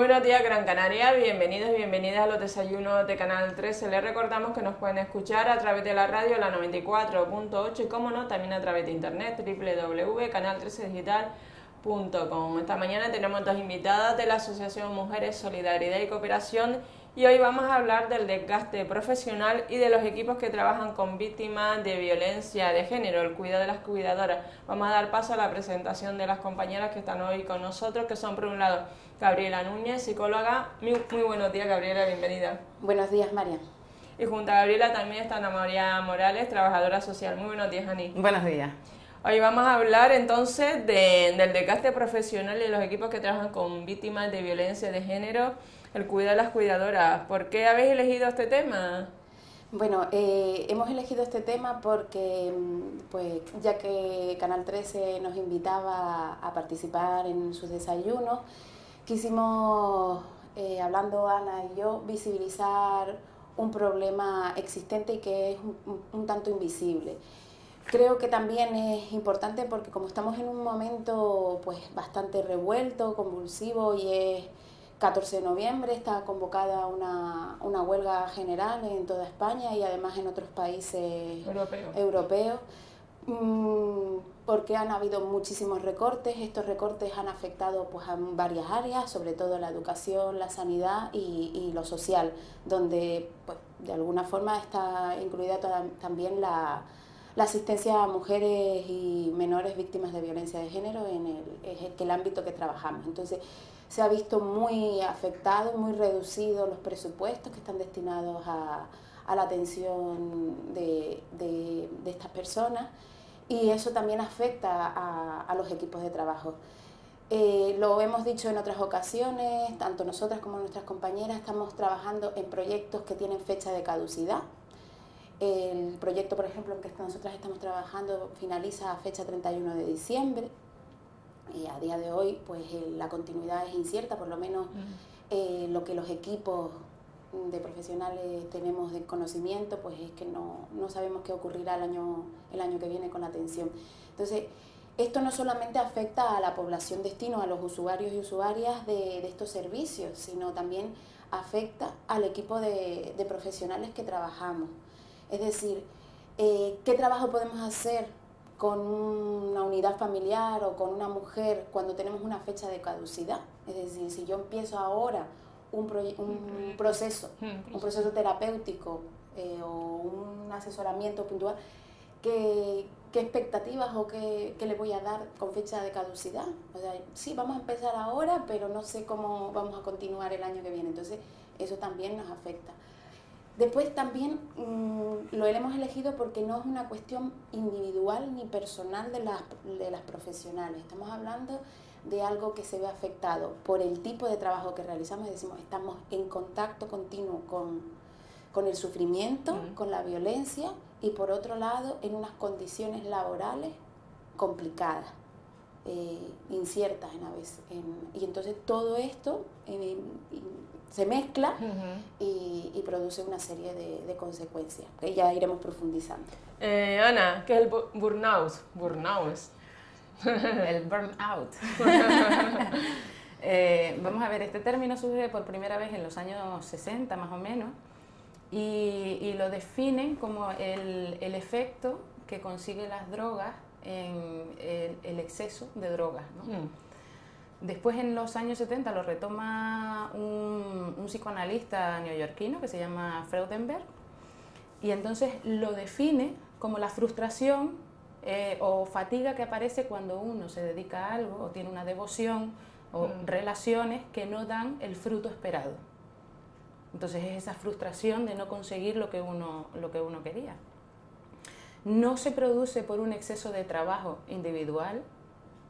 Buenos días Gran Canaria, bienvenidos y bienvenidas a los desayunos de Canal 13. Les recordamos que nos pueden escuchar a través de la radio la 94.8 y como no, también a través de internet www.canal13digital.com. Esta mañana tenemos dos invitadas de la Asociación Mujeres Solidaridad y Cooperación y hoy vamos a hablar del desgaste profesional y de los equipos que trabajan con víctimas de violencia de género, el cuidado de las cuidadoras. Vamos a dar paso a la presentación de las compañeras que están hoy con nosotros, que son por un lado Gabriela Núñez, psicóloga. Muy, buenos días, Gabriela, bienvenida. Buenos días, María. Y junto a Gabriela también está Ana María Morales, trabajadora social. Muy buenos días, Ani. Buenos días. Hoy vamos a hablar entonces del desgaste profesional y de los equipos que trabajan con víctimas de violencia de género el cuidado de las cuidadoras. ¿Por qué habéis elegido este tema? Bueno, eh, hemos elegido este tema porque, mm, pues, ya que Canal 13 nos invitaba a participar en sus desayunos, quisimos, eh, hablando Ana y yo, visibilizar un problema existente y que es un, tanto invisible. Creo que también es importante porque como estamos en un momento pues bastante revuelto, convulsivo y es 14 de noviembre está convocada una, una, huelga general en toda España y además en otros países europeos, mm, porque han habido muchísimos recortes. Estos recortes han afectado pues, a varias áreas, sobre todo la educación, la sanidad y, y lo social, donde pues, de alguna forma está incluida también la, la asistencia a mujeres y menores víctimas de violencia de género en el, en el ámbito que trabajamos. Entonces, se ha visto muy afectado, muy reducido los presupuestos que están destinados a, la atención de, estas personas y eso también afecta a, los equipos de trabajo. Eh, lo hemos dicho en otras ocasiones, tanto nosotras como nuestras compañeras estamos trabajando en proyectos que tienen fecha de caducidad. El proyecto, por ejemplo, en que nosotras estamos trabajando finaliza a fecha 31 de diciembre y a día de hoy pues eh, la continuidad es incierta, por lo menos eh, lo que los equipos de profesionales tenemos de conocimiento, pues es que no, no, sabemos qué ocurrirá el año, el año que viene con la atención. Entonces, esto no solamente afecta a la población destino, a los usuarios y usuarias de, de estos servicios, sino también afecta al equipo de, de profesionales que trabajamos. Es decir, eh, ¿qué trabajo podemos hacer con una unidad familiar o con una mujer cuando tenemos una fecha de caducidad. Es decir, si yo empiezo ahora un, un proceso, un proceso terapéutico eh, o un asesoramiento puntual, ¿qué, qué expectativas o qué, qué, le voy a dar con fecha de caducidad? O sea, sí, vamos a empezar ahora, pero no sé cómo vamos a continuar el año que viene. Entonces, eso también nos afecta. Después también mm, lo hemos elegido porque no es una cuestión individual ni personal de las, de las profesionales. Estamos hablando de algo que se ve afectado por el tipo de trabajo que realizamos. Decimos, estamos en contacto continuo con, con el sufrimiento, con la violencia y por otro lado en unas condiciones laborales complicadas. Eh, inciertas en a veces. y entonces todo esto se mezcla y, produce una serie de, consecuencias que ya iremos profundizando. Eh, Ana, ¿qué es el burnout? Burnout. el burnout. Eh, vamos a ver, este término surge por primera vez en los años 60 más o menos y, lo definen como el, el efecto que consigue las drogas en el, exceso de drogas. Mm. Después, en los años 70, lo retoma un, psicoanalista neoyorquino que se llama Freudenberg, y entonces lo define como la frustración eh, o fatiga que aparece cuando uno se dedica a algo o tiene una devoción o mm. relaciones que no dan el fruto esperado. Entonces es esa frustración de no conseguir lo que uno, lo que uno quería no se produce por un exceso de trabajo individual,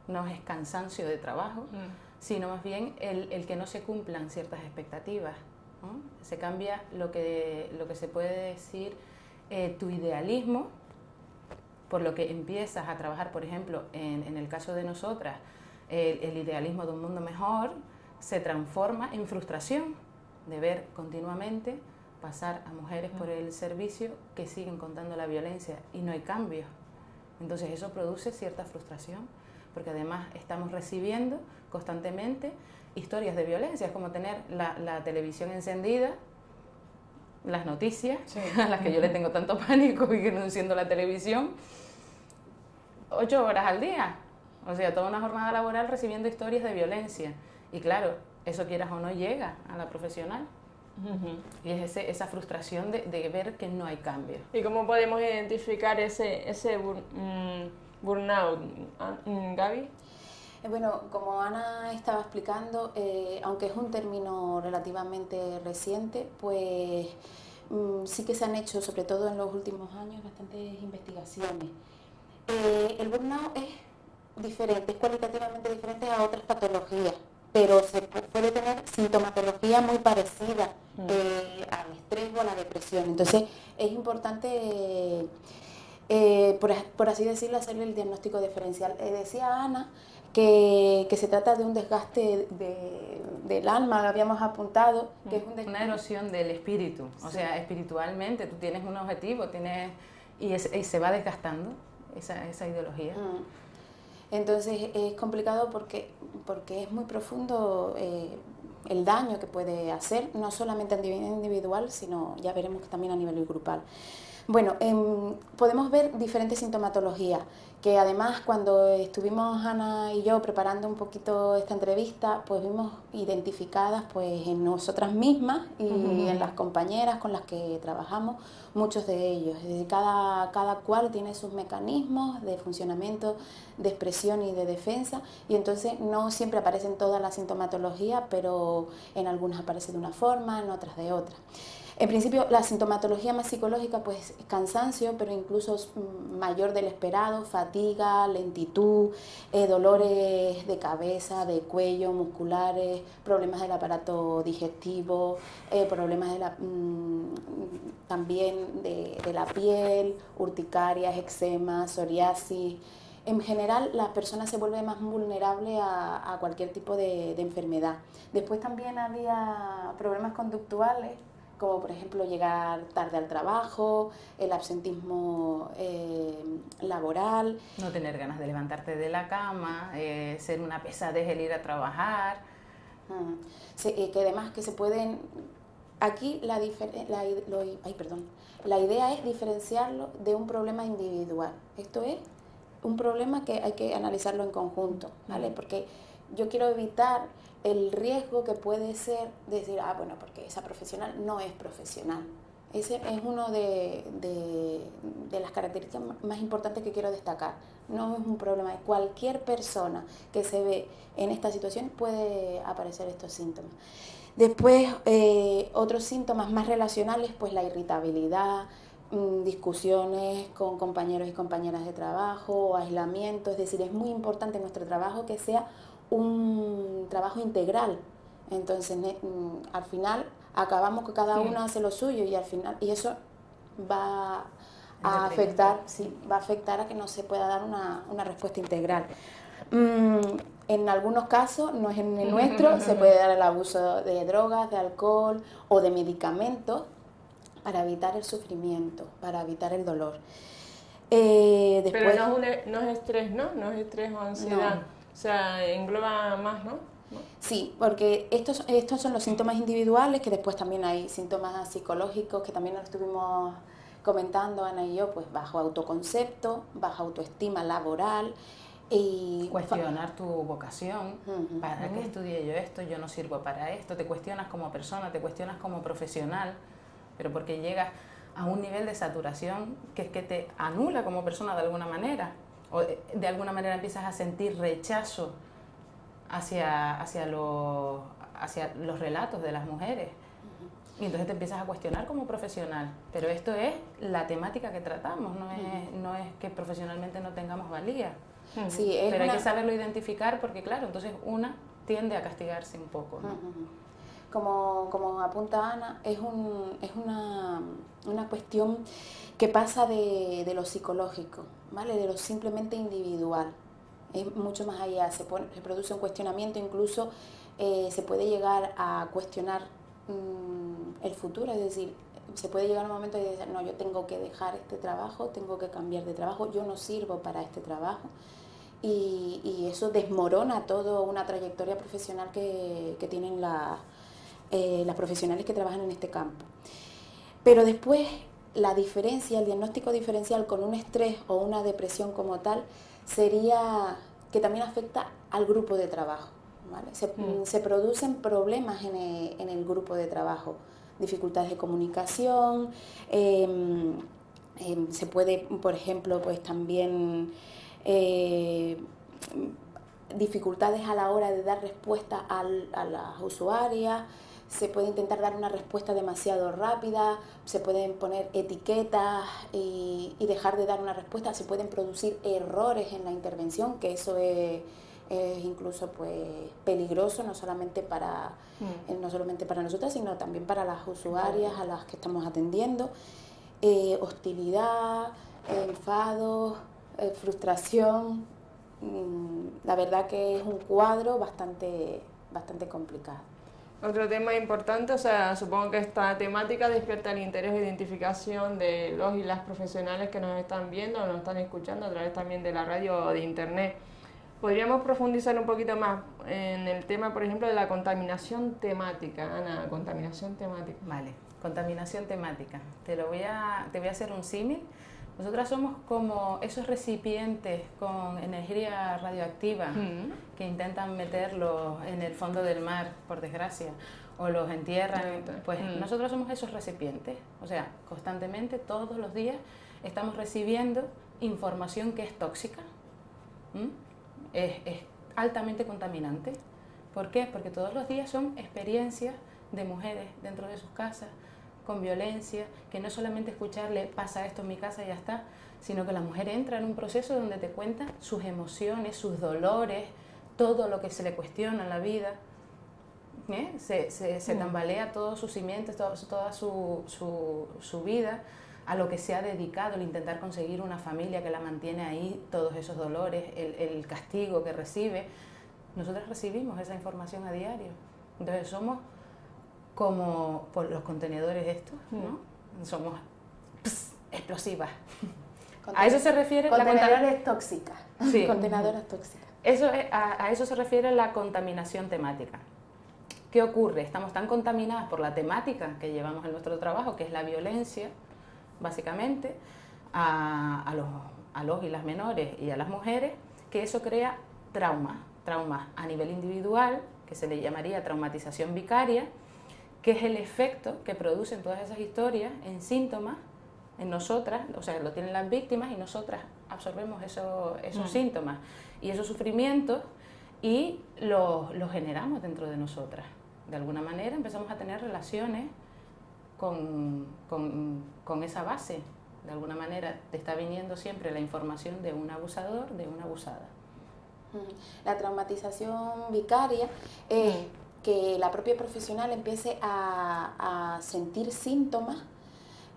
no es cansancio de trabajo, mm. sino más bien el, que no se cumplan ciertas expectativas. Se cambia lo que, lo que se puede decir eh, tu idealismo, por lo que empiezas a trabajar, por ejemplo, en, el caso de nosotras, el idealismo de un mundo mejor se transforma en frustración de ver continuamente pasar a mujeres por el servicio que siguen contando la violencia y no hay cambios. Entonces eso produce cierta frustración, porque además estamos recibiendo constantemente historias de violencia, es como tener la, televisión encendida, las noticias, a las que yo le tengo tanto pánico y que no enciendo la televisión, ocho horas al día, o sea, toda una jornada laboral recibiendo historias de violencia. Y claro, eso quieras o no llega a la profesional. Y es esa frustración de, ver que no hay cambio. ¿Y cómo podemos identificar ese, ese mm, burnout, mm, Gaby? Eh, bueno, como Ana estaba explicando, eh, aunque es un término relativamente reciente, pues mm, sí que se han hecho, sobre todo en los últimos años, bastantes investigaciones. Eh, el burnout es diferente, es cualitativamente diferente a otras patologías, pero se puede tener sintomatología muy parecida mm. al estrés o a la depresión. Entonces es importante, por, así decirlo, hacerle el diagnóstico diferencial. decía Ana que, se trata de un desgaste del alma, lo habíamos apuntado, que es una erosión del espíritu, o sea, espiritualmente tú tienes un objetivo, tienes y, se va desgastando esa, esa ideología. Mm. Entonces es complicado porque, porque es muy profundo eh, el daño que puede hacer, no solamente a nivel individual, sino ya veremos que también a nivel grupal. Bueno, em, podemos ver diferentes sintomatologías que además cuando estuvimos Ana y yo preparando un poquito esta entrevista, pues vimos identificadas pues en nosotras mismas y en las compañeras con las que trabajamos, muchos de ellos. cada, cada cual tiene sus mecanismos de funcionamiento, de expresión y de defensa, y entonces no siempre aparecen todas las sintomatologías, pero en algunas aparece de una forma, en otras de otra. En principio, la sintomatología más psicológica, pues cansancio, pero incluso mayor del esperado, fatiga, lentitud, eh, dolores de cabeza, de cuello, musculares, problemas del aparato digestivo, eh, problemas mm, también de, la piel, urticarias, eczema, psoriasis. En general, la persona se vuelve más vulnerable a, cualquier tipo de enfermedad. Después también había problemas conductuales como por ejemplo llegar tarde al trabajo, el absentismo eh, laboral. No tener ganas de levantarte de la cama, eh, ser una pesadez el ir a trabajar. Eh, que además que se pueden... Aquí la, la, ay, perdón, la idea es diferenciarlo de un problema individual. Esto es un problema que hay que analizarlo en conjunto, ¿vale? Porque yo quiero evitar el riesgo que puede ser decir, ah, bueno, porque esa profesional no es profesional. Ese es uno de, las características más importantes que quiero destacar. No es un problema. Cualquier persona que se ve en esta situación puede aparecer estos síntomas. Después, eh, otros síntomas más relacionales, pues la irritabilidad, mm, discusiones con compañeros y compañeras de trabajo, aislamiento. Es decir, es muy importante en nuestro trabajo que sea un trabajo integral. Entonces, mm, al final acabamos que cada uno hace lo suyo y al final y eso va a afectar, sí, va a afectar a que no se pueda dar una, respuesta integral. Mm, en algunos casos, no es en el nuestro, se puede dar el abuso de drogas, de alcohol o de medicamentos para evitar el sufrimiento, para evitar el dolor. Eh, Pero no es, e, no es estrés, ¿no? No es estrés o ansiedad. Sea, engloba más, ¿no? Sí, porque estos, estos son los síntomas individuales, que después también hay síntomas psicológicos que también nos estuvimos comentando Ana y yo, pues bajo autoconcepto, baja autoestima laboral. Y cuestionar tu vocación, ¿para qué estudié yo esto? Yo no sirvo para esto, te cuestionas como persona, te cuestionas como profesional, pero porque llegas a un nivel de saturación que es que te anula como persona de alguna manera o de alguna manera empiezas a sentir rechazo hacia, hacia, los, hacia los relatos de las mujeres. Y entonces te empiezas a cuestionar como profesional. Pero esto es la temática que tratamos, no es, no es que profesionalmente no tengamos valía. Sí, Pero hay que saberlo identificar porque, claro, entonces una tiende a castigarse un poco. Como, como apunta Ana, es, un, es una, una cuestión que pasa de, de, lo psicológico, ¿vale? de lo simplemente individual. Es mucho más allá, se, produce un cuestionamiento, incluso eh, se puede llegar a cuestionar mm, el futuro, es decir, se puede llegar a un momento de decir, no, yo tengo que dejar este trabajo, tengo que cambiar de trabajo, yo no sirvo para este trabajo. y, eso desmorona toda una trayectoria profesional que, tienen eh, las profesionales que trabajan en este campo. Pero después la diferencia, el diagnóstico diferencial con un estrés o una depresión como tal, sería que también afecta al grupo de trabajo. Mm. Se, producen problemas en el, grupo de trabajo, dificultades de comunicación, em, em, se puede, por ejemplo, pues también eh, dificultades a la hora de dar respuesta a las usuarias, se puede intentar dar una respuesta demasiado rápida, se pueden poner etiquetas y, dejar de dar una respuesta, se pueden producir errores en la intervención, que eso es, incluso pues peligroso no solamente para mm. no solamente para nosotras sino también para las usuarias a las que estamos atendiendo. Eh, hostilidad enfado eh, frustración mm, la verdad que es un cuadro bastante bastante complicado otro tema importante, o sea, supongo que esta temática despierta el interés e identificación de los y las profesionales que nos están viendo o nos están escuchando a través también de la radio o de internet. Podríamos profundizar un poquito más en el tema, por ejemplo, de la contaminación temática. Ana, contaminación temática. Vale, contaminación temática. Te, lo voy, a, te voy a hacer un símil. Nosotras somos como esos recipientes con energía radioactiva que intentan meterlos en el fondo del mar, por desgracia, o los entierran. Pues nosotros somos esos recipientes. O sea, constantemente, todos los días, estamos recibiendo información que es tóxica, es, es altamente contaminante. ¿Por qué? Porque todos los días son experiencias de mujeres dentro de sus casas, con violencia, que no solamente escucharle pasa esto en mi casa y ya está, sino que la mujer entra en un proceso donde te cuenta sus emociones, sus dolores, todo lo que se le cuestiona en la vida. ¿eh? Se, se, mm. tambalea todos sus cimientos, toda, su, su, vida, a lo que se ha dedicado, el intentar conseguir una familia que la mantiene ahí, todos esos dolores, el, el castigo que recibe. Nosotros recibimos esa información a diario. Entonces somos como por los contenedores estos, ¿no? Mm. Somos explosivas. a eso se refiere contenedores tóxicas. Sí. Contenedoras tóxicas. Eso a, eso se refiere la contaminación temática. ¿Qué ocurre? Estamos tan contaminadas por la temática que llevamos en nuestro trabajo, que es la violencia, básicamente, a, a, los, a los y las menores y a las mujeres, que eso crea trauma, trauma a nivel individual, que se le llamaría traumatización vicaria, que es el efecto que producen todas esas historias en síntomas en nosotras, o sea, lo tienen las víctimas y nosotras absorbemos esos mm. síntomas y esos sufrimientos y los generamos dentro de nosotras. De alguna manera empezamos a tener relaciones con, con, esa base. De alguna manera te está viniendo siempre la información de un abusador, de una abusada. La traumatización vicaria es mm que la propia profesional empiece a, sentir síntomas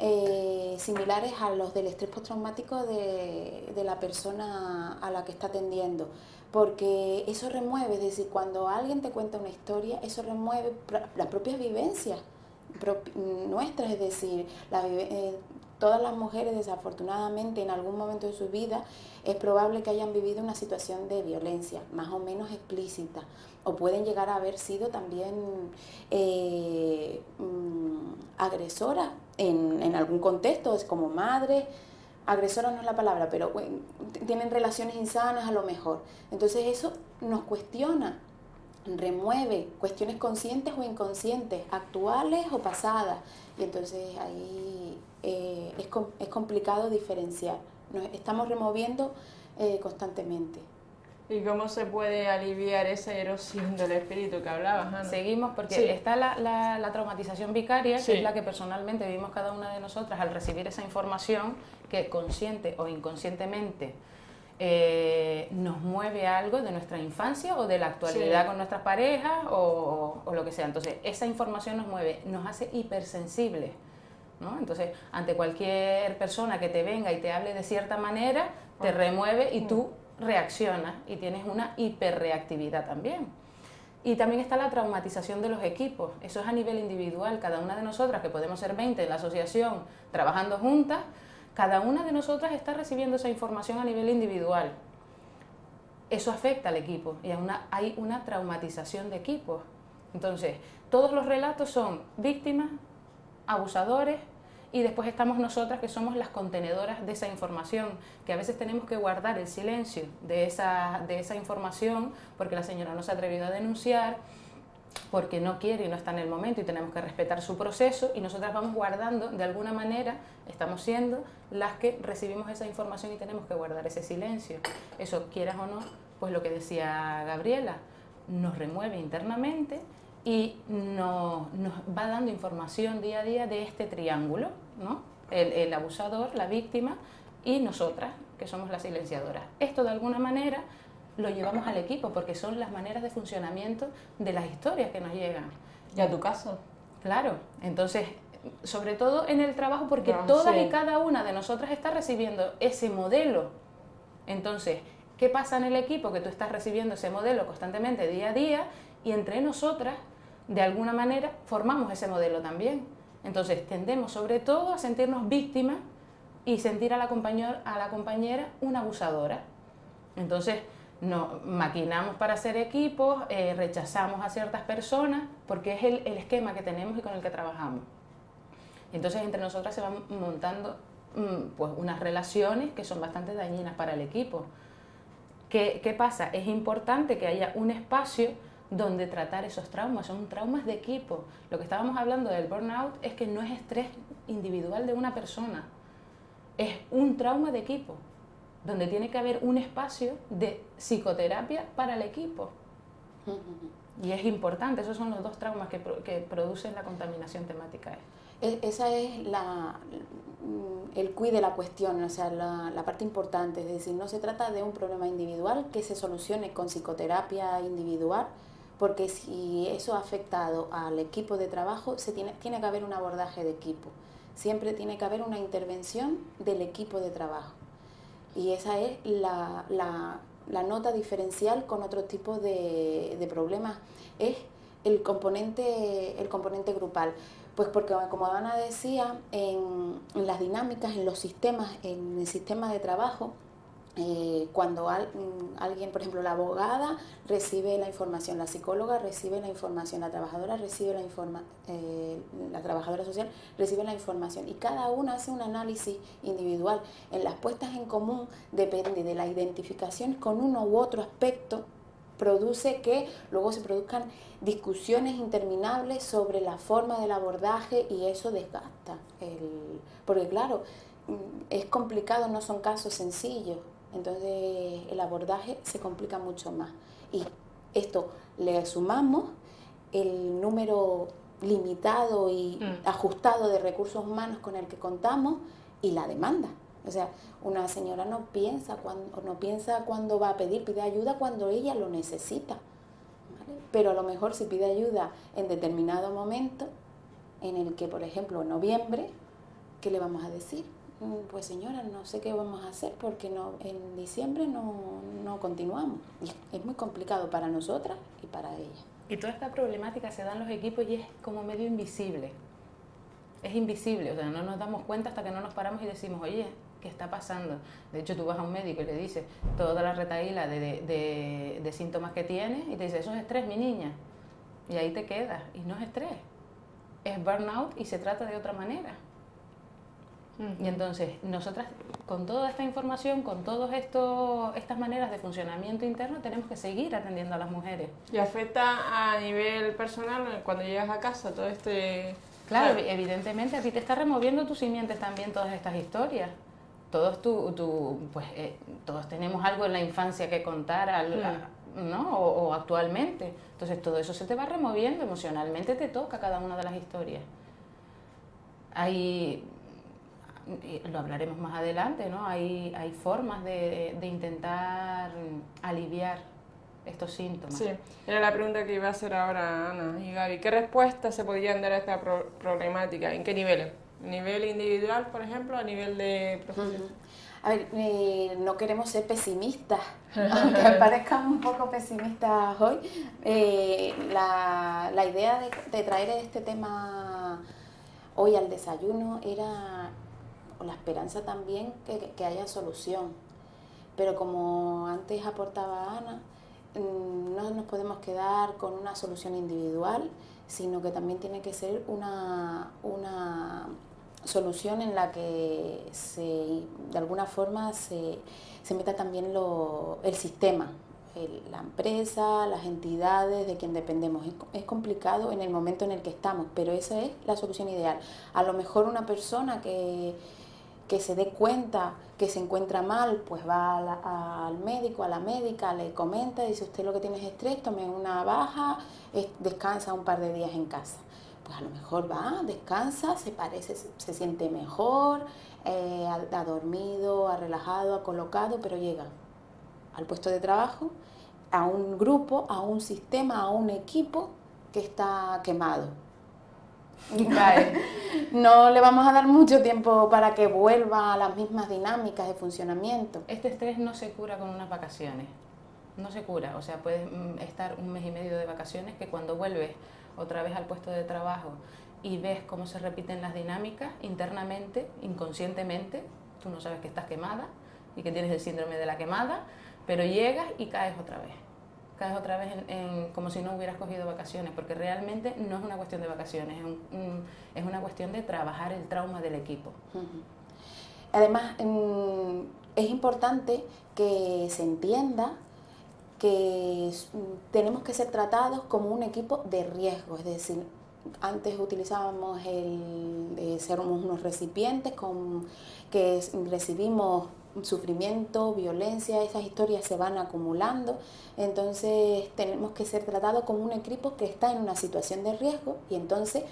eh, similares a los del estrés postraumático de, de, la persona a la que está atendiendo. Porque eso remueve, es decir, cuando alguien te cuenta una historia, eso remueve las propias vivencias nuestras, es decir, la, eh, todas las mujeres desafortunadamente en algún momento de su vida es probable que hayan vivido una situación de violencia más o menos explícita o pueden llegar a haber sido también eh, mm, agresoras en, algún contexto, es como madre, agresora no es la palabra, pero tienen relaciones insanas a lo mejor. Entonces eso nos cuestiona, remueve cuestiones conscientes o inconscientes, actuales o pasadas. Y entonces ahí eh, es, es, complicado diferenciar. Nos estamos removiendo eh, constantemente. ¿Y cómo se puede aliviar esa erosión del espíritu que hablabas, Ana? Seguimos porque está la, la, traumatización vicaria, que es la que personalmente vivimos cada una de nosotras al recibir esa información que consciente o inconscientemente eh, nos mueve algo de nuestra infancia o de la actualidad con nuestras parejas o, o, lo que sea. Entonces, esa información nos mueve, nos hace hipersensibles. ¿No? Entonces, ante cualquier persona que te venga y te hable de cierta manera, te remueve y tú reaccionas y tienes una hiperreactividad también. Y también está la traumatización de los equipos. Eso es a nivel individual. Cada una de nosotras, que podemos ser 20 en la asociación trabajando juntas, cada una de nosotras está recibiendo esa información a nivel individual. eso afecta al equipo y hay una traumatización de equipos. Entonces, todos los relatos son víctimas, abusadores y después estamos nosotras que somos las contenedoras de esa información, que a veces tenemos que guardar el silencio de esa, de esa información porque la señora no se ha atrevido a denunciar, porque no quiere y no está en el momento y tenemos que respetar su proceso y nosotras vamos guardando, de alguna manera, estamos siendo las que recibimos esa información y tenemos que guardar ese silencio. Eso, quieras o no, pues lo que decía Gabriela, nos remueve internamente y nos, va dando información día a día de este triángulo, ¿no? el, abusador, la víctima y nosotras, que somos las silenciadoras. Esto de alguna manera lo llevamos al equipo porque son las maneras de funcionamiento de las historias que nos llegan. ¿Y a tu caso? Claro, entonces, sobre todo en el trabajo, porque todas y cada una de nosotras está recibiendo ese modelo. Entonces, ¿qué pasa en el equipo? Que tú estás recibiendo ese modelo constantemente día a día y entre nosotras de alguna manera formamos ese modelo también. Entonces tendemos sobre todo a sentirnos víctimas y sentir a la, compañera, a la compañera una abusadora. Entonces nos maquinamos para hacer equipos, eh, rechazamos a ciertas personas porque es el, esquema que tenemos y con el que trabajamos. Entonces entre nosotras se van montando mm, pues, unas relaciones que son bastante dañinas para el equipo. ¿Qué, ¿Qué pasa? Es importante que haya un espacio donde tratar esos traumas, son traumas de equipo. Lo que estábamos hablando del burnout es que no es estrés individual de una persona, es un trauma de equipo, donde tiene que haber un espacio de psicoterapia para el equipo. Y es importante, esos son los dos traumas que, producen la contaminación temática. E, esa es la, el cuide de la cuestión, o sea, la, la, parte importante, es decir, no se trata de un problema individual que se solucione con psicoterapia individual, porque si eso ha afectado al equipo de trabajo, se tiene, tiene que haber un abordaje de equipo. Siempre tiene que haber una intervención del equipo de trabajo. Y esa es la, la, nota diferencial con otro tipo de, de, problemas. Es el componente, el componente grupal. Pues porque, como Ana decía, en, en las dinámicas, en los sistemas, en el sistema de trabajo, cuando mm, alguien, por ejemplo, la abogada recibe la información, la psicóloga recibe la información, la trabajadora recibe la información, eh, la trabajadora social recibe la información y cada una hace un análisis individual. En las puestas en común depende de la identificación con uno u otro aspecto produce que luego se produzcan discusiones interminables sobre la forma del abordaje y eso desgasta. Porque claro, mm, es complicado, no son casos sencillos. Entonces el abordaje se complica mucho más. Y esto le sumamos el número limitado y mm. ajustado de recursos humanos con el que contamos y la demanda. O sea, una señora no piensa cuando, no piensa cuando va a pedir, pide ayuda cuando ella lo necesita. Pero a lo mejor si pide ayuda en determinado momento, en el que, por ejemplo, en noviembre, ¿qué le vamos a decir? Mm, pues señora, no sé qué vamos a hacer porque no, en diciembre no, continuamos. Y es muy complicado para nosotras y para ella. Y toda esta problemática se da en los equipos y es como medio invisible. Es invisible, o sea, no nos damos cuenta hasta que no nos paramos y decimos, oye, ¿qué está pasando? De hecho, tú vas a un médico y le dices toda la retaíla de, de síntomas que tienes y te dice, eso es estrés, mi niña. Y ahí te quedas. Y no es estrés, es burnout y se trata de otra manera. Y entonces, nosotras, con toda esta información, con todas estas maneras de funcionamiento interno, tenemos que seguir atendiendo a las mujeres. ¿Y afecta a nivel personal cuando llegas a casa todo este...? Claro, evidentemente a ti te está removiendo tus simientes también todas estas historias. Todos, tu, pues, eh, todos tenemos algo en la infancia que contar, ¿no? O, o actualmente. Entonces todo eso se te va removiendo emocionalmente, te toca cada una de las historias. Hay lo hablaremos más adelante, ¿no? Hay, hay formas de, de, intentar aliviar estos síntomas. Sí, era la pregunta que iba a hacer ahora Ana y Gaby. ¿Qué respuestas se podrían dar a esta problemática? ¿En qué niveles? ¿A nivel individual, por ejemplo? ¿A nivel de profesión? A ver, eh, no queremos ser pesimistas, aunque parezcan un poco pesimistas hoy. Eh, la, la, idea de, de traer este tema hoy al desayuno era la esperanza también que, que haya solución. Pero como antes aportaba Ana, mm, no nos podemos quedar con una solución individual, sino que también tiene que ser una, una solución en la que se, de alguna forma se, se meta también lo, el sistema, la empresa, las entidades de quien dependemos. Es, complicado en el momento en el que estamos, pero esa es la solución ideal. A lo mejor una persona que, que se dé cuenta que se encuentra mal, pues va al médico, a la médica, le comenta, dice usted lo que tiene es estrés, tome una baja, descansa un par de días en casa. Pues a lo mejor va, descansa, se parece, se, siente mejor, eh, ha dormido, ha relajado, ha colocado, pero llega al puesto de trabajo, a un grupo, a un sistema, a un equipo que está quemado. no le vamos a dar mucho tiempo para que vuelva a las mismas dinámicas de funcionamiento. Este estrés no se cura con unas vacaciones, no se cura. O sea, puedes mm, estar un mes y medio de vacaciones que cuando vuelves otra vez al puesto de trabajo y ves cómo se repiten las dinámicas internamente, inconscientemente, tú no sabes que estás quemada y que tienes el síndrome de la quemada, pero llegas y caes otra vez. Caes otra vez en, como si no hubieras cogido vacaciones, porque realmente no es una cuestión de vacaciones, es, una cuestión de trabajar el trauma del equipo. Además, es importante que se entienda que tenemos que ser tratados como un equipo de riesgo, es decir, antes utilizábamos el de ser unos recipientes con que recibimos sufrimiento, violencia, esas historias se van acumulando, entonces tenemos que ser tratados como un equipo que está en una situación de riesgo y entonces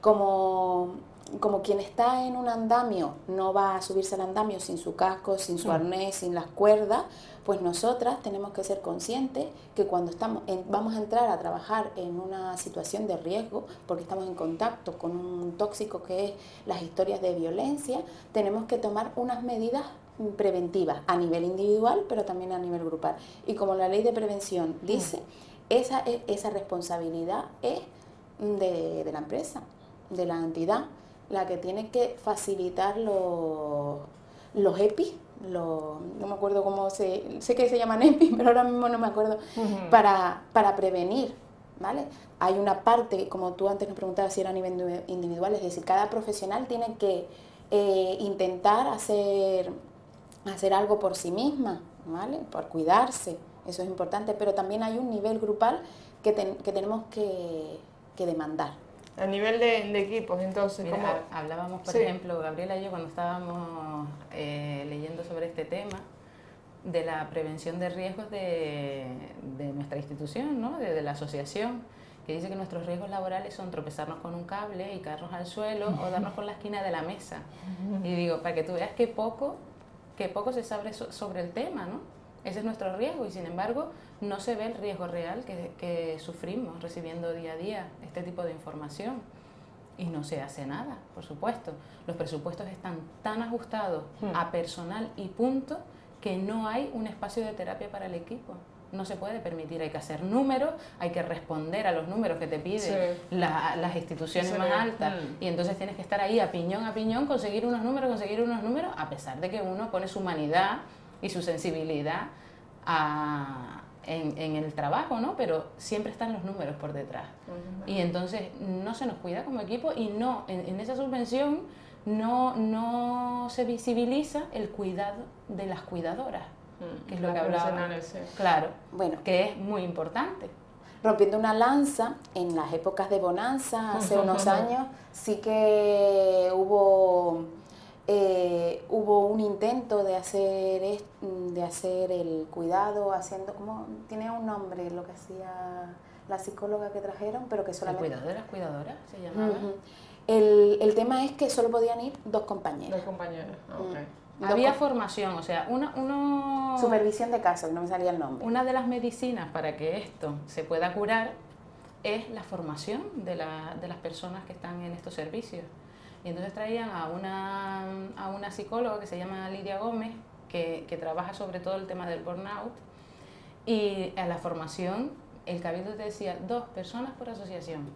como, como quien está en un andamio no va a subirse al andamio sin su casco, sin su arnés, sin las cuerdas, pues nosotras tenemos que ser conscientes que cuando estamos vamos a entrar a trabajar en una situación de riesgo, porque estamos en contacto con un tóxico que es las historias de violencia, tenemos que tomar unas medidas preventiva a nivel individual, pero también a nivel grupal. Y como la ley de prevención dice, esa, esa responsabilidad es de, la empresa, de la entidad, la que tiene que facilitar los, los EPI, no me acuerdo cómo se, sé que se llaman EPI, pero ahora mismo no me acuerdo, para, para prevenir, ¿vale? Hay una parte, como tú antes nos preguntabas si era a nivel individual, es decir, cada profesional tiene que eh, intentar hacer hacer algo por sí misma, ¿vale? Por cuidarse, eso es importante, pero también hay un nivel grupal que, que tenemos que, que, demandar. A nivel de, equipos, entonces, Mira, hablábamos, por ejemplo, Gabriela y yo cuando estábamos eh, leyendo sobre este tema, de la prevención de riesgos de, de nuestra institución, ¿no? de, de la asociación que dice que nuestros riesgos laborales son tropezarnos con un cable y caernos al suelo o darnos con la esquina de la mesa. Y digo, para que tú veas que poco que poco se sabe sobre el tema, ¿no? Ese es nuestro riesgo y sin embargo no se ve el riesgo real que, sufrimos recibiendo día a día este tipo de información y no se hace nada, por supuesto. Los presupuestos están tan ajustados hmm. a personal y punto que no hay un espacio de terapia para el equipo. No se puede permitir, hay que hacer números, hay que responder a los números que te piden las instituciones más altas mm. y entonces tienes que estar ahí a piñón a piñón, conseguir unos números, conseguir unos números, a pesar de que uno pone su humanidad y su sensibilidad en, el trabajo, ¿no? Pero siempre están los números por detrás. Y entonces no se nos cuida como equipo y no, en, esa subvención no, no se visibiliza el cuidado de las cuidadoras que es lo que hablaba. Claro, bueno, que es muy importante. Rompiendo una lanza, en las épocas de bonanza, hace unos años, sí que hubo, eh, hubo un intento de hacer, de hacer el cuidado, haciendo, como tiene un nombre lo que hacía la psicóloga que trajeron, pero que solamente... ¿El cuidado de las cuidadoras se llamaba? el, el, tema es que solo podían ir dos compañeros. Dos compañeros, ok. Había formación, o sea, una, uno... Supervisión de casos, no me salía el nombre. Una de las medicinas para que esto se pueda curar es la formación de, la, de las personas que están en estos servicios. Y entonces traían a una, a una psicóloga que se llama Lidia Gómez, que, que trabaja sobre todo el tema del burnout, y a la formación el cabildo te decía dos personas por asociación.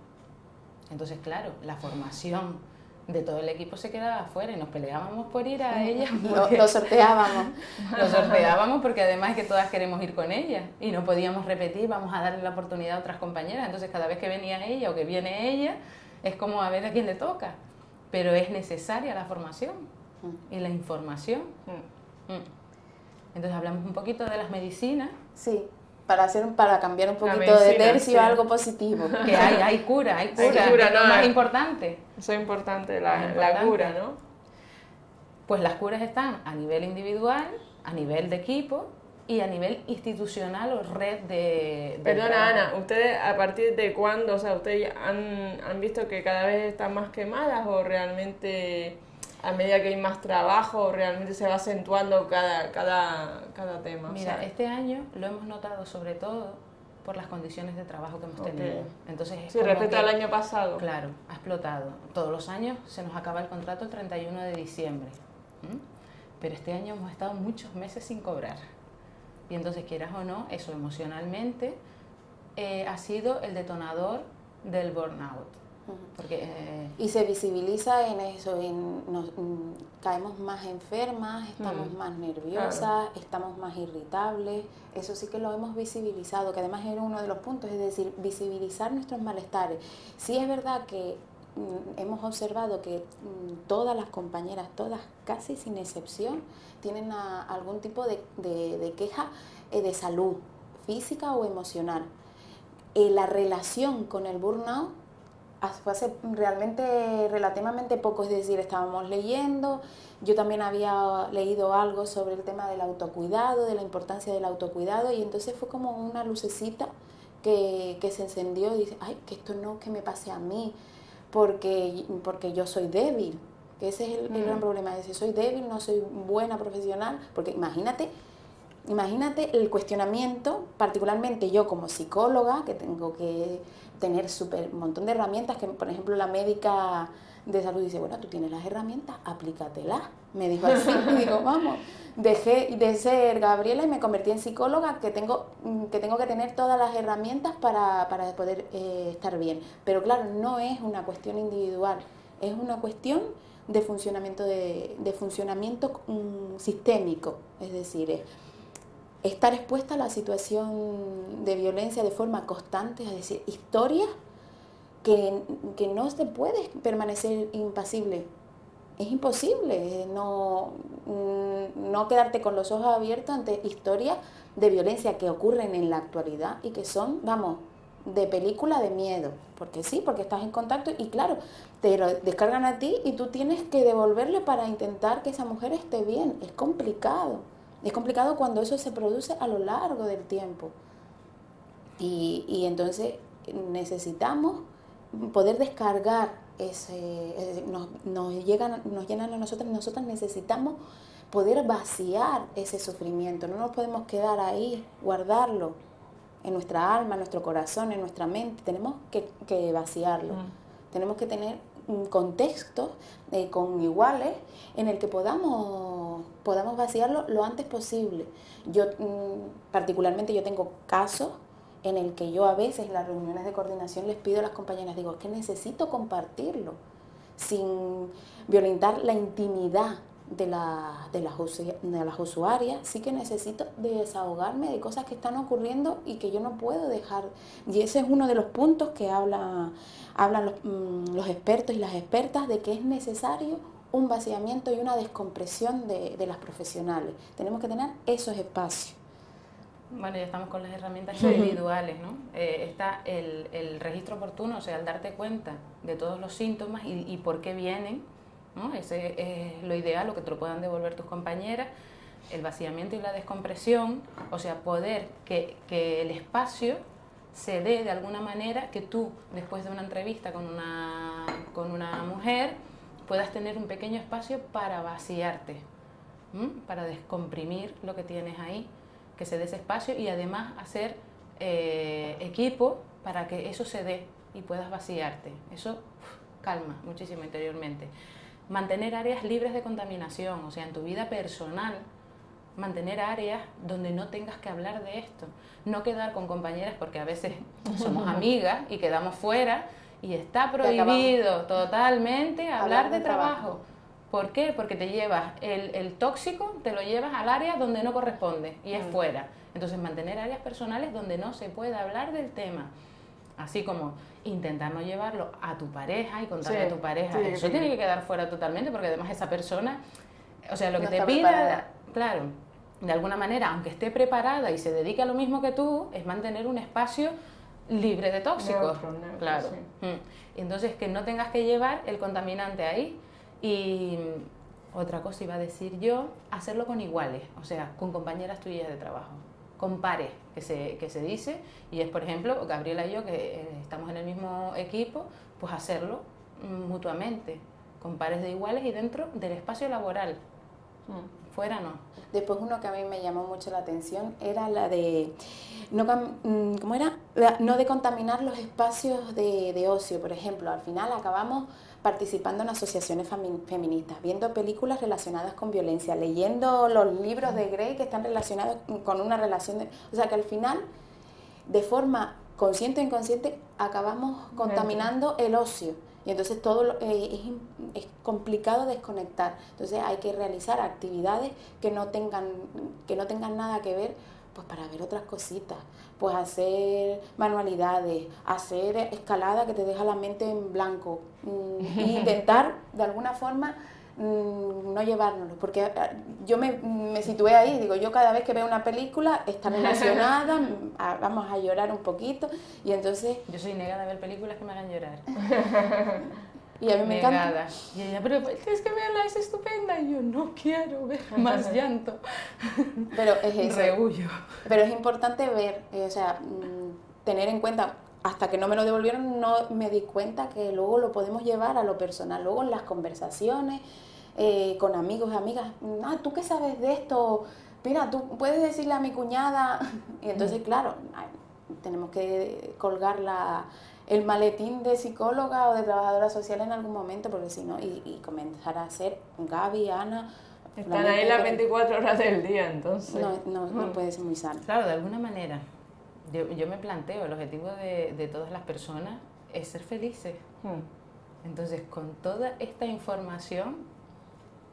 Entonces, claro, la formación de todo el equipo se quedaba afuera y nos peleábamos por ir a ella. Lo, sorteábamos. lo sorteábamos porque además es que todas queremos ir con ella y no podíamos repetir, vamos a darle la oportunidad a otras compañeras. Entonces cada vez que venía ella o que viene ella, es como a ver a quién le toca. Pero es necesaria la formación y la información. Mm. Mm. Entonces hablamos un poquito de las medicinas. Sí para hacer para cambiar un poquito de tercio algo positivo. Que hay, hay cura, hay cura, hay cura no, más importante. Eso es importante, la, cura, ¿no? Pues las curas están a nivel individual, a nivel de equipo y a nivel institucional o red de... Perdona Ana, ¿ustedes a partir de cuándo, o sea, ustedes han, han visto que cada vez están más quemadas o realmente a medida que hay más trabajo, realmente se va acentuando cada, cada, cada tema. Mira, este año lo hemos notado sobre todo por las condiciones de trabajo que hemos tenido. Entonces, sí, respecto al año pasado. Claro, ha explotado. Todos los años se nos acaba el contrato el 31 de diciembre. Pero este año hemos estado muchos meses sin cobrar. Y entonces, quieras o no, eso emocionalmente eh, ha sido el detonador del burnout. Porque, eh, y se visibiliza en eso, en, nos, mm, caemos más enfermas, estamos más nerviosas, estamos más irritables, eso sí que lo hemos visibilizado, que además era uno de los puntos, es decir, visibilizar nuestros malestares. Sí es verdad que mm, hemos observado que mm, todas las compañeras, todas casi sin excepción, tienen algún tipo de, de, queja eh, de salud física o emocional. Eh, la relación con el burnout fue hace realmente relativamente poco, es decir, estábamos leyendo, yo también había leído algo sobre el tema del autocuidado, de la importancia del autocuidado, y entonces fue como una lucecita que, se encendió y dice, ay, que esto no que me pase a mí, porque, porque yo soy débil. Ese es el, gran mm. problema, es soy débil, no soy buena profesional, porque imagínate, imagínate el cuestionamiento, particularmente yo como psicóloga, que tengo que tener super, un montón de herramientas que, por ejemplo, la médica de salud dice, bueno, tú tienes las herramientas, aplícatelas. Me dijo así, y digo, vamos, dejé de ser Gabriela y me convertí en psicóloga, que tengo que, tengo que tener todas las herramientas para, para poder eh, estar bien. Pero claro, no es una cuestión individual, es una cuestión de funcionamiento, de, de funcionamiento mm, sistémico, es decir, estar expuesta a la situación de violencia de forma constante, es decir, historias que, no se puede permanecer impasible. Es imposible no, mm, no quedarte con los ojos abiertos ante historias de violencia que ocurren en la actualidad y que son, vamos, de película de miedo. Porque sí, porque estás en contacto y claro, te lo descargan a ti y tú tienes que devolverle para intentar que esa mujer esté bien. Es complicado. Es complicado cuando eso se produce a lo largo del tiempo. Y, entonces necesitamos poder descargar ese, nos, nos, llegan, nos llenan a nosotros, nosotros necesitamos poder vaciar ese sufrimiento, no nos podemos quedar ahí, guardarlo en nuestra alma, en nuestro corazón, en nuestra mente, tenemos que, vaciarlo, mm. tenemos que tener un contexto eh, con iguales en el que podamos, podamos vaciarlo lo antes posible. Yo mm, particularmente yo tengo casos en el que yo a veces en las reuniones de coordinación les pido a las compañeras, digo, es que necesito compartirlo sin violentar la intimidad de, la, de, las, de las usuarias, sí que necesito desahogarme de cosas que están ocurriendo y que yo no puedo dejar. Y ese es uno de los puntos que habla, hablan los, mm, los expertos y las expertas de que es necesario un vaciamiento y una descompresión de, de las profesionales. Tenemos que tener esos espacios. Bueno, ya estamos con las herramientas individuales, ¿no? Eh, está el, el, registro oportuno, o sea, al darte cuenta de todos los síntomas y, y por qué vienen, ¿no? Ese es lo ideal, lo que te lo puedan devolver tus compañeras, el vaciamiento y la descompresión, o sea, poder que, que el espacio se dé de alguna manera que tú, después de una entrevista con una, con una mujer, puedas tener un pequeño espacio para vaciarte, para descomprimir lo que tienes ahí, que se dé ese espacio y además hacer eh, equipo para que eso se dé y puedas vaciarte. Eso calma muchísimo interiormente. Mantener áreas libres de contaminación, o sea, en tu vida personal, mantener áreas donde no tengas que hablar de esto. No quedar con compañeras porque a veces somos amigas y quedamos fuera y está prohibido totalmente hablar, de, trabajo. ¿Por qué? Porque te llevas el, el, tóxico, te lo llevas al área donde no corresponde y es mm. fuera. Entonces mantener áreas personales donde no se puede hablar del tema. Así como intentar no llevarlo a tu pareja y contarle a tu pareja. Eso tiene que quedar fuera totalmente porque además esa persona, o sea, lo que te pida, claro, de alguna manera, aunque esté preparada y se dedique a lo mismo que tú, es mantener un espacio libre de tóxicos. claro. Mm. Entonces, que no tengas que llevar el contaminante ahí. Y otra cosa iba a decir yo, hacerlo con iguales, o sea, con compañeras tuyas de trabajo con pares, que se, que se dice, y es, por ejemplo, Gabriela y yo, que eh, estamos en el mismo equipo, pues hacerlo mutuamente, con pares de iguales y dentro del espacio laboral. Mm. Fuera no. Después uno que a mí me llamó mucho la atención era la de, no, mm, ¿cómo era? No de contaminar los espacios de, de ocio, por ejemplo. Al final acabamos participando en asociaciones feministas, viendo películas relacionadas con violencia, leyendo los libros de Grey que están relacionados con una relación de... O sea que al final, de forma consciente o inconsciente, acabamos contaminando el ocio. Y entonces todo eh, es, es, complicado desconectar. Entonces hay que realizar actividades que no tengan, que no tengan nada que ver pues para ver otras cositas, pues hacer manualidades, hacer escalada que te deja la mente en blanco, e intentar de alguna forma mm, no llevárnoslo, porque eh, yo me, me, situé ahí, digo, yo cada vez que veo una película está relacionada, mm, vamos a llorar un poquito, y entonces... Yo soy negada a ver películas que me hagan llorar. Y a mí me encanta. Y ella, pero tienes que verla, es estupenda. Y yo, no quiero ver más llanto. Pero es eso. Rehuyo. Pero es importante ver, eh, o sea, mm, tener en cuenta, hasta que no me lo devolvieron, no me di cuenta que luego lo podemos llevar a lo personal. Luego en las conversaciones eh, con amigos y amigas, ah, ¿tú qué sabes de esto? Mira, tú puedes decirle a mi cuñada. Y entonces, mm. claro, tenemos que colgar la el maletín de psicóloga o de trabajadora social en algún momento, porque si no, y, comenzar a ser Gaby, Ana. Están ahí las 24 horas del día, entonces. No, no, no mm. puede ser muy sano. Claro, de alguna manera. Yo, yo me planteo, el objetivo de, de, todas las personas es ser felices. Mm. Entonces, con toda esta información,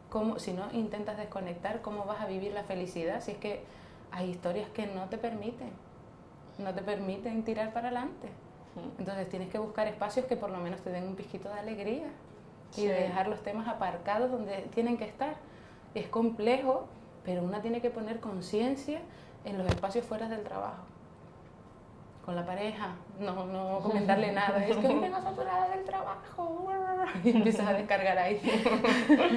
¿cómo, si no intentas desconectar, ¿cómo vas a vivir la felicidad? Si es que hay historias que no te permiten, no te permiten tirar para adelante. Entonces tienes que buscar espacios que por lo menos te den un pizquito de alegría y dejar los temas aparcados donde tienen que estar. Es complejo, pero una tiene que poner conciencia en los espacios fuera del trabajo. Con la pareja, no, no comentarle nada. Es que vengo saturada del trabajo. Y empiezas a descargar ahí.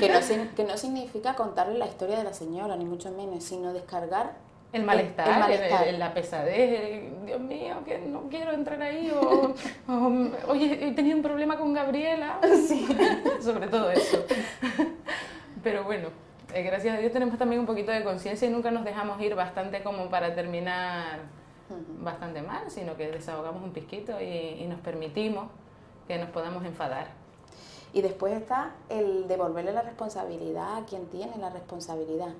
Que no, que no significa contarle la historia de la señora, ni mucho menos, sino descargar el malestar, el, la pesadez, Dios mío, que no quiero entrar ahí, o, oye, he tenido un problema con Gabriela, sí. sobre todo eso. Pero bueno, eh, gracias a Dios tenemos también un poquito de conciencia y nunca nos dejamos ir bastante como para terminar bastante mal, sino que desahogamos un pisquito y, y nos permitimos que nos podamos enfadar. Y después está el devolverle la responsabilidad a quien tiene la responsabilidad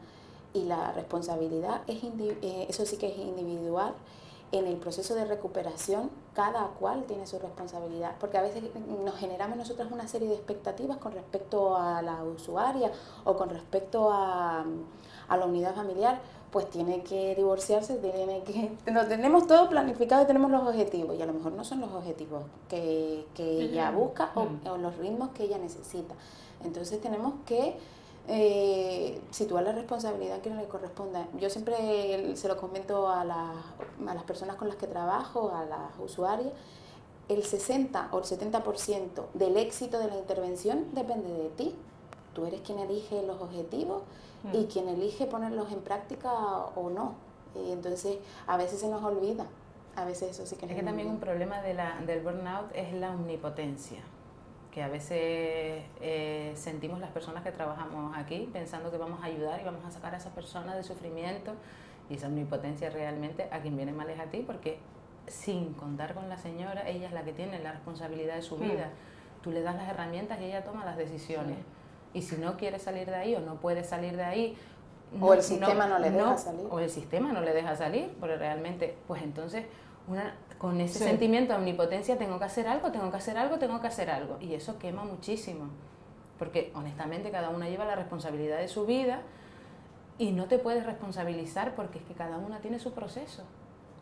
y la responsabilidad es eh, eso sí que es individual. En el proceso de recuperación, cada cual tiene su responsabilidad, porque a veces nos generamos nosotras una serie de expectativas con respecto a la usuaria o con respecto a, a la unidad familiar, pues tiene que divorciarse, tiene que... Lo tenemos todo planificado y tenemos los objetivos, y a lo mejor no son los objetivos que, que ella busca o, o los ritmos que ella necesita. Entonces tenemos que eh, situar la responsabilidad que le corresponda. Yo siempre se lo comento a, a las personas con las que trabajo, a las usuarias, el 60 o el 70% del éxito de la intervención depende de ti. Tú eres quien elige los objetivos y mm. quien elige ponerlos en práctica o no. Y entonces, a veces se nos olvida. A veces eso sí que Es que también un problema de la, del burnout es la omnipotencia que a veces eh, sentimos las personas que trabajamos aquí pensando que vamos a ayudar y vamos a sacar a esa persona de sufrimiento y esa omnipotencia realmente a quien viene mal es a ti porque sin contar con la señora, ella es la que tiene la responsabilidad de su hmm. vida. Tú le das las herramientas y ella toma las decisiones. Y si no quiere salir de ahí o no puede salir de ahí, o el sistema no, le deja salir. O el sistema no le deja salir, porque realmente, pues entonces una con ese sentimiento de omnipotencia, tengo que hacer algo, tengo que hacer algo, tengo que hacer algo. Y eso quema muchísimo, porque honestamente cada una lleva la responsabilidad de su vida y no te puedes responsabilizar porque es que cada una tiene su proceso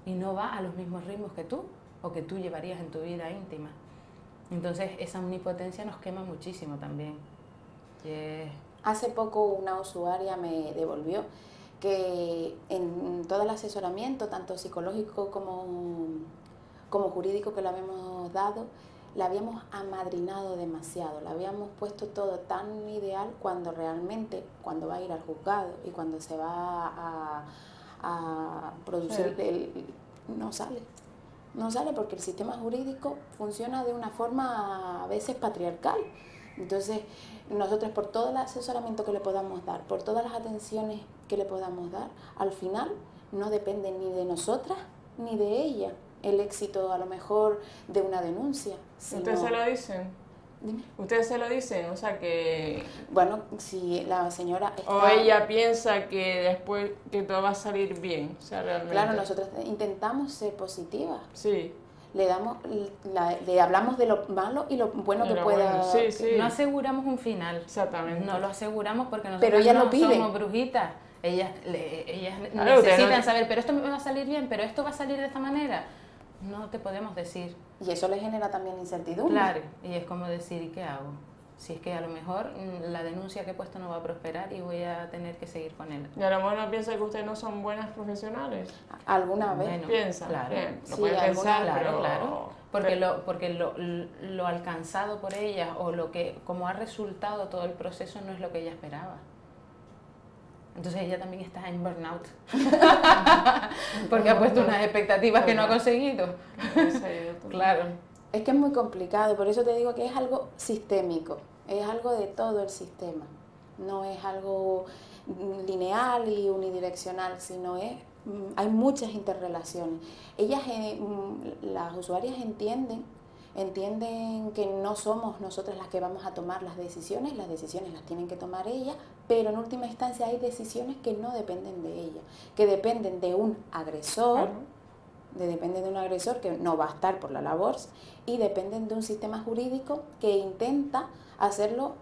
y no va a los mismos ritmos que tú o que tú llevarías en tu vida íntima. Entonces esa omnipotencia nos quema muchísimo también. Hace poco una usuaria me devolvió que en todo el asesoramiento, tanto psicológico como, como jurídico que le habíamos dado, la habíamos amadrinado demasiado, la habíamos puesto todo tan ideal cuando realmente, cuando va a ir al juzgado y cuando se va a, producir, el, no sale. No sale porque el sistema jurídico funciona de una forma a veces patriarcal. Entonces, nosotros por todo el asesoramiento que le podamos dar, por todas las atenciones que le podamos dar, al final no depende ni de nosotras ni de ella el éxito a lo mejor de una denuncia. ¿Ustedes se lo dicen? Ustedes se lo dicen, o sea que... Bueno, si la señora... O ella piensa que después que todo va a salir bien, o sea, realmente... Claro, nosotros intentamos ser positivas. Sí. Le, damos, le hablamos de lo malo y lo bueno que pueda... Sí, sí. No aseguramos un final. Exactamente. No lo aseguramos porque nosotros pero ella no pide. somos brujitas. Ellas, ellas necesitan saber, pero esto me va a salir bien, pero esto va a salir de esta manera no te podemos decir. Y eso le genera también incertidumbre. Claro, y es como decir, ¿y qué hago? Si es que a lo mejor mm, la denuncia que he puesto no va a prosperar y voy a tener que seguir con él. Y a lo mejor no piensa que ustedes no son buenas profesionales. ¿Alguna vez? piensa. Claro, lo sí, pensar, claro, claro. Porque, lo, porque lo, lo alcanzado por ellas o lo que, como ha resultado todo el proceso no es lo que ella esperaba. Entonces ella también está en burnout. Porque ha puesto unas expectativas que no ha conseguido. claro. Es que es muy complicado, por eso te digo que es algo sistémico, es algo de todo el sistema. No es algo lineal y unidireccional, sino es mm, hay muchas interrelaciones. Ellas, eh, mm, las usuarias entienden entienden que no somos nosotras las que vamos a tomar las decisiones, las decisiones las tienen que tomar ellas, pero en última instancia hay decisiones que no dependen de ella, que dependen de un agresor, de, dependen de un agresor que no va a estar por la labor y dependen de un sistema jurídico que intenta hacerlo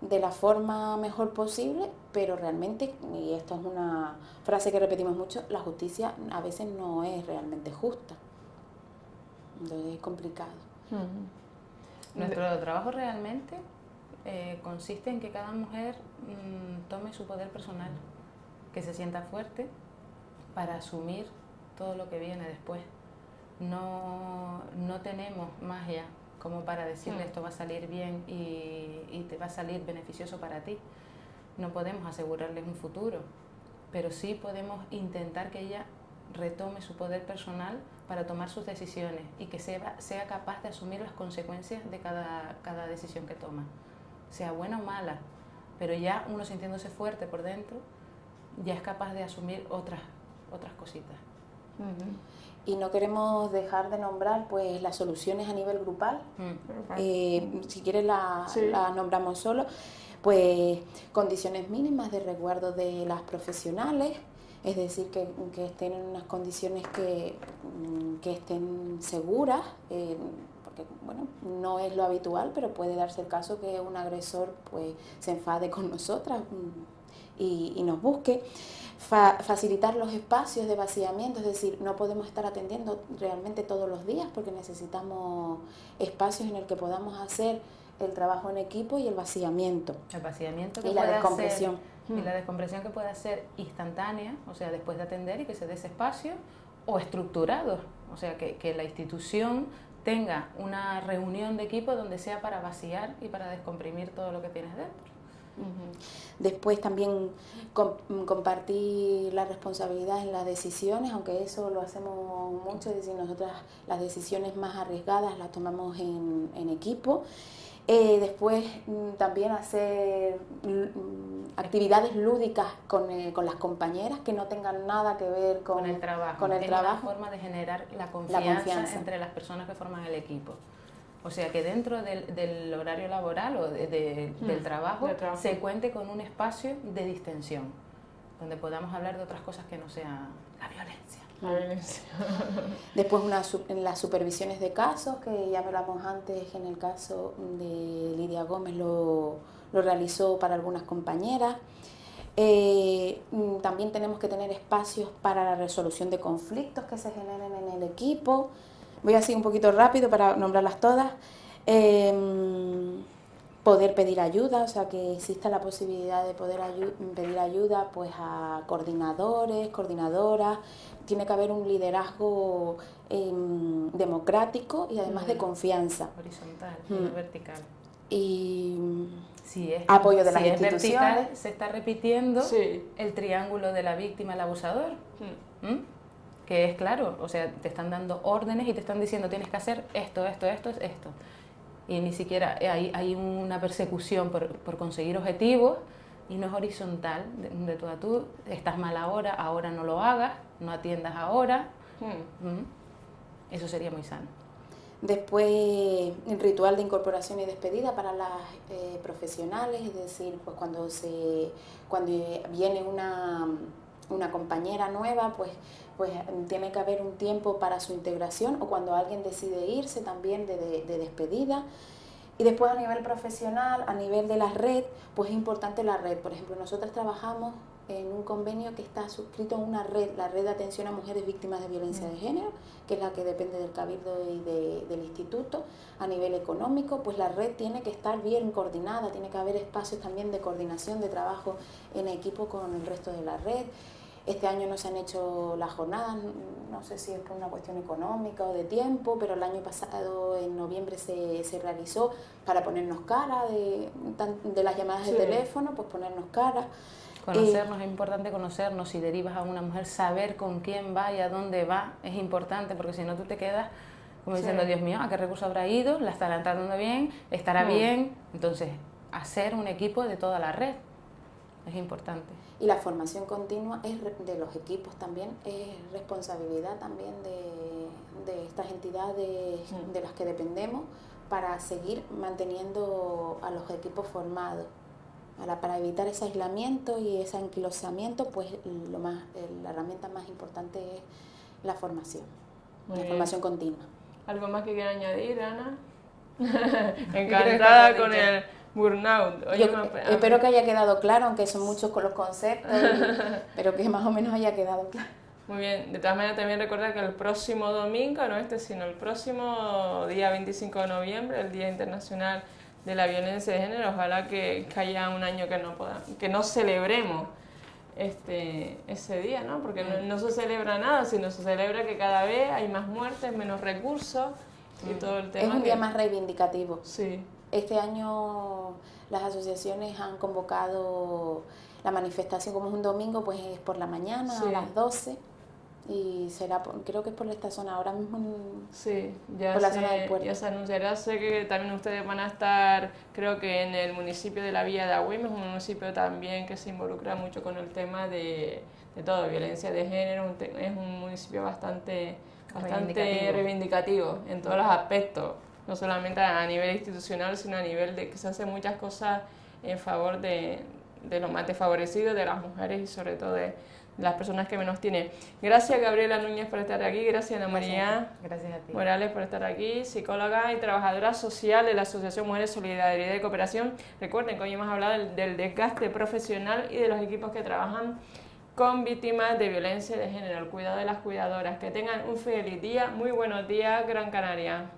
de la forma mejor posible, pero realmente, y esto es una frase que repetimos mucho, la justicia a veces no es realmente justa. Entonces es complicado. Nuestro trabajo realmente eh, consiste en que cada mujer mm, tome su poder personal, que se sienta fuerte para asumir todo lo que viene después. No, no tenemos magia como para decirle esto va a salir bien y, y, te va a salir beneficioso para ti. No podemos asegurarles un futuro, pero sí podemos intentar que ella retome su poder personal para tomar sus decisiones y que sea, sea capaz de asumir las consecuencias de cada, cada decisión que toma, sea buena o mala, pero ya uno sintiéndose fuerte por dentro, ya es capaz de asumir otras, otras cositas. Y no queremos dejar de nombrar pues las soluciones a nivel grupal. Mm. Eh, si quieres las la nombramos solo. Pues condiciones mínimas de resguardo de las profesionales, es decir, que, estén en unas condiciones que, mm, que estén seguras, eh, porque bueno, no es lo habitual, pero puede darse el caso que un agresor pues, se enfade con nosotras mm, y, nos busque. facilitar los espacios de vaciamiento, es decir, no podemos estar atendiendo realmente todos los días porque necesitamos espacios en el que podamos hacer el trabajo en equipo y el vaciamiento. El vaciamiento y la descompresión y la descompresión que pueda ser instantánea, o sea, después de atender y que se dé ese espacio, o estructurado, o sea, que, que la institución tenga una reunión de equipo donde sea para vaciar y para descomprimir todo lo que tienes dentro. Después también compartir la responsabilidad en las decisiones, aunque eso lo hacemos mucho, es decir, nosotras las decisiones más arriesgadas las tomamos en, en equipo. Eh, después mm, también hacer mm, actividades lúdicas con, eh, con, las compañeras que no tengan nada que ver con, el trabajo. Con el es trabajo. una forma de generar la confianza, entre las personas que forman el equipo. O sea, que dentro del, horario laboral o del, mm, trabajo, se cuente con un espacio de distensión, donde podamos hablar de otras cosas que no sea la violencia. Después una, las supervisiones de casos, que ya hablamos antes, en el caso de Lidia Gómez lo, lo realizó para algunas compañeras. Eh, mm, también tenemos que tener espacios para la resolución de conflictos que se generen en el equipo. Voy a seguir un poquito rápido para nombrarlas todas. Em, poder pedir ayuda, o sea, que exista la posibilidad de poder pedir ayuda pues a coordinadores, coordinadoras. Tiene que haber un liderazgo em, democrático y además de confianza. Horizontal, mm. vertical. Y si es, apoyo de las instituciones. se está repitiendo el triángulo de la víctima, el abusador. Mm. ¿Mm? Que es claro, o sea, te están dando órdenes y te están diciendo tienes que hacer esto, esto, esto, esto y ni siquiera hay, hay una persecución por, por, conseguir objetivos y no es horizontal, de, tú a tú, estás mal ahora, ahora no lo hagas, no atiendas ahora. Hmm. Eso sería muy sano. Después, el ritual de incorporación y despedida para las eh, profesionales, es decir, pues cuando, se, cuando viene una, una compañera nueva, pues pues tiene que haber un tiempo para su integración o cuando alguien decide irse también de, despedida. Y después a nivel profesional, a nivel de la red, pues es importante la red. Por ejemplo, nosotros trabajamos en un convenio que está suscrito a una red, la red de atención a mujeres víctimas de violencia de género, que es la que depende del cabildo y del instituto. A nivel económico, pues la red tiene que estar bien coordinada, tiene que haber espacios también de coordinación, de trabajo en equipo con el resto de la red. Este año no se han hecho las jornadas, no sé si es por una cuestión económica o de tiempo, pero el año pasado, en noviembre, se, se realizó para ponernos cara de, de las llamadas de teléfono, pues ponernos cara. Conocernos, es importante conocernos. Si derivas a una mujer, saber con quién va y a dónde va es importante, porque si no tú te quedas como diciendo, Dios mío, ¿a qué recurso habrá ido? ¿La estará tratando bien? ¿Estará mm. bien? Entonces, hacer un equipo de toda la red es importante. Y la formación continua es de los equipos también, es responsabilidad también de, de estas entidades mm. de las que dependemos para seguir manteniendo a los equipos formados. Para, para evitar ese aislamiento y ese anquilosamiento, pues lo más, la herramienta más importante es la formación, la formación continua. ¿Algo más que quiera añadir, Ana? Encantada con el burnout. espero que haya quedado claro, aunque son muchos con los conceptos, pero que más o menos haya quedado claro. Muy bien, de todas maneras también recordar que el próximo domingo, no este, sino el próximo día 25 de noviembre, el Día Internacional de la Violencia de Género, ojalá que, haya un año que no, podamos, que no celebremos este, ese día, ¿no? Porque no, no, se celebra nada, sino se celebra que cada vez hay más muertes, menos recursos y mm. todo el tema. Es un día más reivindicativo. Sí. Este año las asociaciones han convocado la manifestación como es un domingo, pues es por la mañana a las 12 y será creo que es por esta zona ahora mismo sí ya por la zona del puerto. ya se anunciará. Sé que también ustedes van a estar creo que en el municipio de la Villa de Agüim es un municipio también que se involucra mucho con el tema de, de todo violencia de género es un municipio bastante bastante reivindicativo en todos los aspectos no solamente a nivel institucional, sino a nivel de que se hacen muchas cosas en favor de, de los más desfavorecidos, de las mujeres y sobre todo de, las personas que menos tienen. Gracias Gabriela Núñez por estar aquí, gracias Ana María Morales por estar aquí, psicóloga y trabajadora social de la Asociación Mujeres Solidaridad y Cooperación. Recuerden que hoy hemos hablado del, del desgaste profesional y de los equipos que trabajan con víctimas de violencia de género, el cuidado de las cuidadoras. Que tengan un feliz día, muy buenos días Gran Canaria.